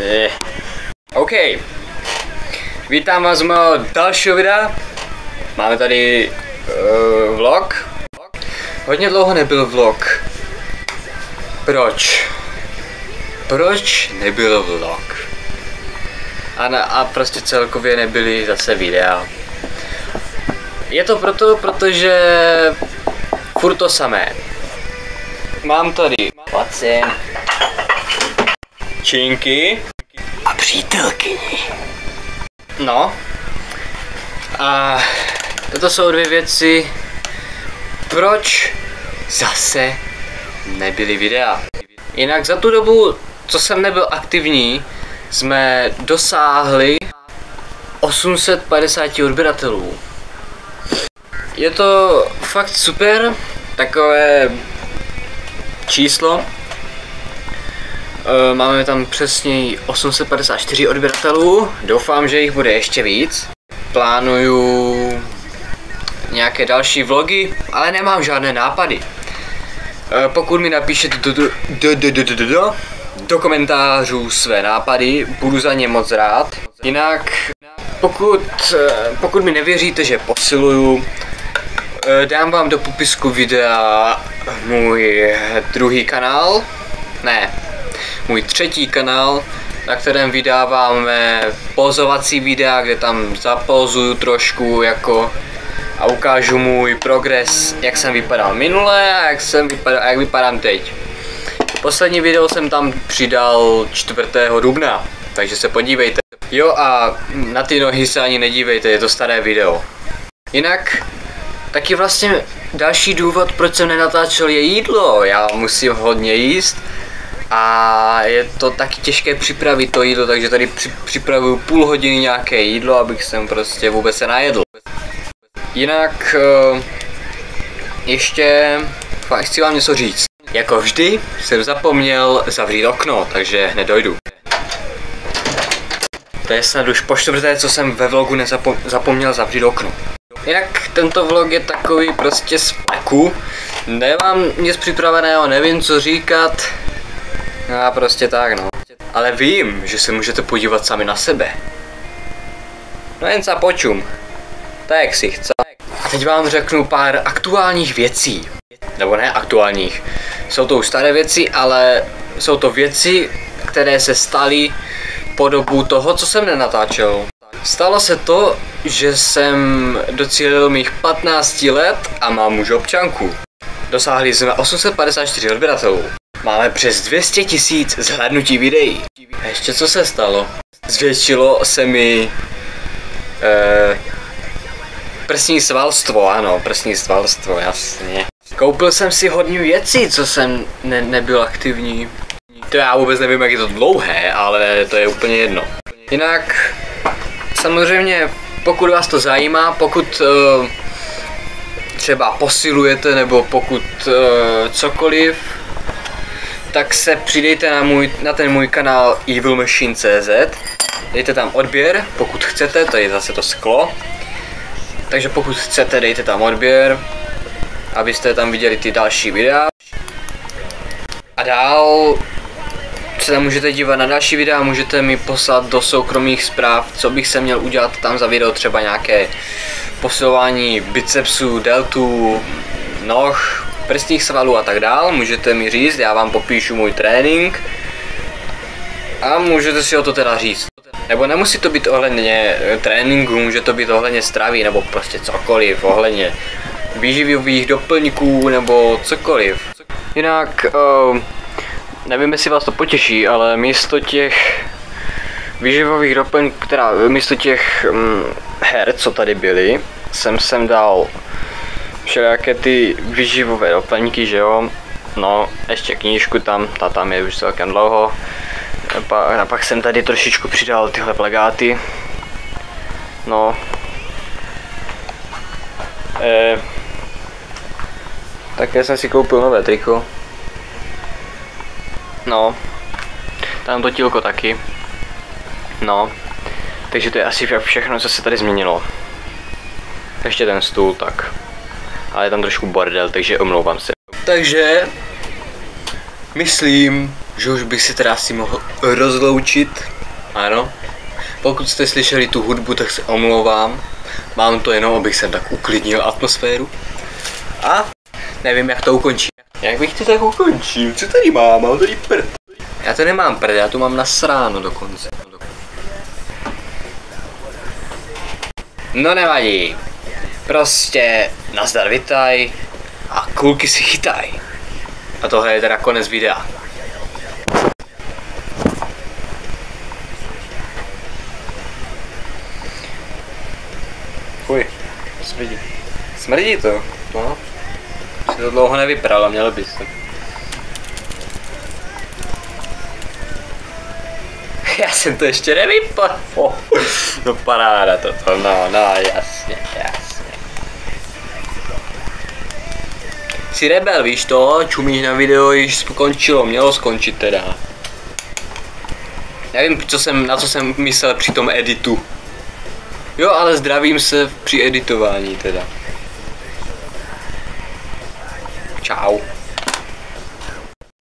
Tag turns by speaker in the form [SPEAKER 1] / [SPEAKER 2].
[SPEAKER 1] Eh. OK. Vítám vás z mého dalšího videa. Máme tady uh, vlog. Hodně dlouho nebyl vlog. Proč? Proč nebyl vlog? A, na, a prostě celkově nebyly zase videa. Je to proto, protože furt to samé. Mám tady pacient, činky a přítelkyni. No. A toto jsou dvě věci, proč zase nebyly videa. Jinak za tu dobu, co jsem nebyl aktivní, jsme dosáhli 850 odběratelů. Je to fakt super, takové číslo. Eh, máme tam přesně 854 odběratelů. Doufám, že jich bude ještě víc. Plánuju nějaké další vlogy, ale nemám žádné nápady. Eh, pokud mi napíšete do, do, do, do, do, do, do, komentářů své nápady, budu za ně moc rád. Jinak, pokud, eh, pokud mi nevěříte, že posiluju, dám vám do popisku videa můj druhý kanál. Ne, můj třetí kanál, na kterém vydáváme pozovací videa, kde tam zapozuju trošku jako a ukážu můj progres, jak jsem vypadal minule a jak, jsem vypadal, a jak vypadám teď. Poslední video jsem tam přidal 4. dubna, takže se podívejte. Jo a na ty nohy se ani nedívejte, je to staré video. Jinak, taky vlastně další důvod, proč jsem nenatáčel je jídlo. Já musím hodně jíst a je to taky těžké připravit to jídlo, takže tady při, připravuju půl hodiny nějaké jídlo, abych jsem prostě vůbec se najedl. Jinak eh, ještě fakt chci vám něco říct. Jako vždy jsem zapomněl zavřít okno, hned nedojdu. To je snad už po čtvrté, co jsem ve vlogu nezapomněl zavřít okno. Jinak tento vlog je takový prostě z pleku. Nemám nic připraveného, nevím co říkat. No a prostě tak no. Ale vím, že se můžete podívat sami na sebe. No jen za počum. Tak si chce. A teď vám řeknu pár aktuálních věcí. Nebo ne aktuálních. Jsou to už staré věci, ale jsou to věci, které se staly po dobu toho, co jsem nenatáčel. Stalo se to, že jsem docílil mých 15 let a mám už občanku. Dosáhli jsme 854 odběratelů. Máme přes 200 tisíc zhlédnutí videí. A ještě co se stalo? Zvětšilo se mi... Eh, prsní svalstvo, ano, prsní svalstvo, jasně. Koupil jsem si hodně věcí, co jsem ne, nebyl aktivní. To já vůbec nevím, jak je to dlouhé, ale to je úplně jedno. Jinak, samozřejmě, pokud vás to zajímá, pokud uh, třeba posilujete, nebo pokud uh, cokoliv, tak se přidejte na, můj, na ten můj kanál evilmachine.cz Dejte tam odběr, pokud chcete, to je zase to sklo. Takže pokud chcete, dejte tam odběr, abyste tam viděli ty další videa. A dál se tam můžete dívat na další videa, můžete mi poslat do soukromých zpráv, co bych se měl udělat tam za video, třeba nějaké posilování bicepsů, deltů, noh, prstních svalů a tak dál. Můžete mi říct, já vám popíšu můj trénink a můžete si o to teda říct. Nebo nemusí to být ohledně tréninku, může to být ohledně stravy nebo prostě cokoliv, ohledně výživových doplňků nebo cokoliv. Jinak, uh, nevím, jestli vás to potěší, ale místo těch výživových doplňků, teda místo těch um, her, co tady byly, jsem sem dal všelijaké ty vyživové doplňky, že jo. No, ještě knížku tam, ta tam je už celkem dlouho. A pak jsem tady trošičku přidal tyhle plagáty. No. E, také jsem si koupil nové triko. No. Tam to tílko taky. No. Takže to je asi všechno, co se tady změnilo. Ještě ten stůl, tak ale je tam trošku bordel, takže omlouvám se. Takže myslím, že už bych si teda asi mohl rozloučit. Ano. Pokud jste slyšeli tu hudbu, tak se omlouvám. Mám to jenom, abych jsem tak uklidnil atmosféru. A nevím, jak to ukončím. Jak bych to tak ukončil? Co tady mám? Mám tady prd. Já to nemám prd, já tu mám nasráno dokonce. No nevadí. Prostě nazdar vitaj a kulky si chytaj. A tohle je teda konec videa. Fuj, smrdí. Smrdí to, no. Si to dlouho nevypral a mělo by se. Já jsem to ještě nevypal. Oh, no paráda toto, no, no, jasně, jasně. Jsi rebel, víš to? Čumíš na video, již skončilo, mělo skončit teda. Nevím, co jsem, na co jsem myslel při tom editu. Jo, ale zdravím se při editování teda. Čau.